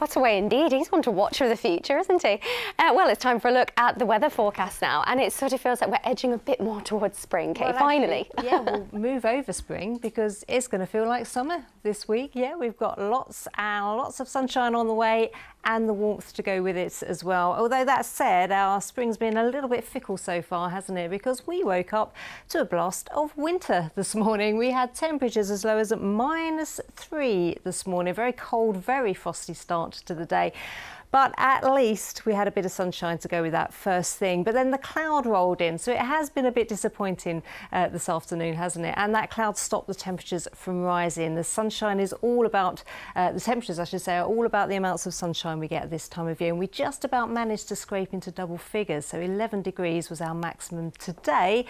What a way indeed. He's one to watch for the future, isn't he? Uh, well, it's time for a look at the weather forecast now, and it sort of feels like we're edging a bit more towards spring, Kaye, well, finally. Actually, yeah, we'll move over spring because it's going to feel like summer this week. Yeah, we've got lots and lots of sunshine on the way and the warmth to go with it as well. Although that said, our spring's been a little bit fickle so far, hasn't it? Because we woke up to a blast of winter this morning. We had temperatures as low as minus three this morning. Very cold, very frosty start start to the day. But at least we had a bit of sunshine to go with that first thing. But then the cloud rolled in, so it has been a bit disappointing uh, this afternoon, hasn't it? And that cloud stopped the temperatures from rising. The sunshine is all about, uh, the temperatures, I should say, are all about the amounts of sunshine we get at this time of year. And we just about managed to scrape into double figures. So 11 degrees was our maximum today.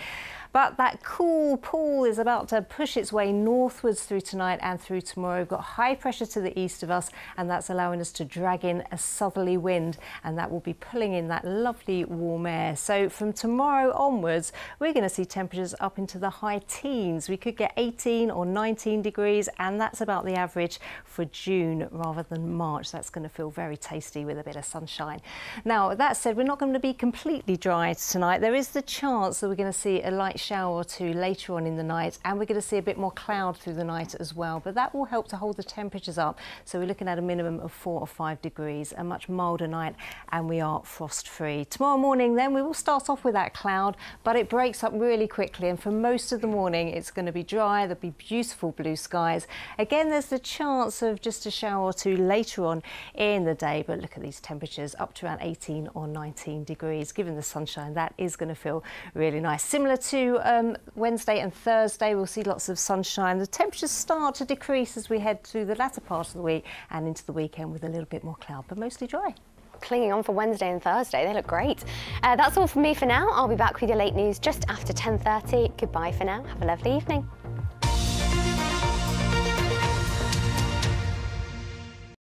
But that cool pool is about to push its way northwards through tonight and through tomorrow. We've got high pressure to the east of us, and that's allowing us to drag in a southerly wind, and that will be pulling in that lovely warm air. So from tomorrow onwards, we're going to see temperatures up into the high teens. We could get 18 or 19 degrees, and that's about the average for June rather than March. That's going to feel very tasty with a bit of sunshine. Now, that said, we're not going to be completely dry tonight. There is the chance that we're going to see a light shower or two later on in the night and we're going to see a bit more cloud through the night as well but that will help to hold the temperatures up so we're looking at a minimum of four or five degrees a much milder night and we are frost free tomorrow morning then we will start off with that cloud but it breaks up really quickly and for most of the morning it's going to be dry. There'll be beautiful blue skies. Again there's the chance of just a shower or two later on in the day but look at these temperatures up to around 18 or 19 degrees. Given the sunshine that is going to feel really nice. Similar to um, Wednesday and Thursday, we'll see lots of sunshine. The temperatures start to decrease as we head to the latter part of the week and into the weekend with a little bit more cloud, but mostly dry clinging on for Wednesday and Thursday. They look great. Uh, that's all from me for now. I'll be back with your late news just after 10.30. Goodbye for now. Have a lovely evening.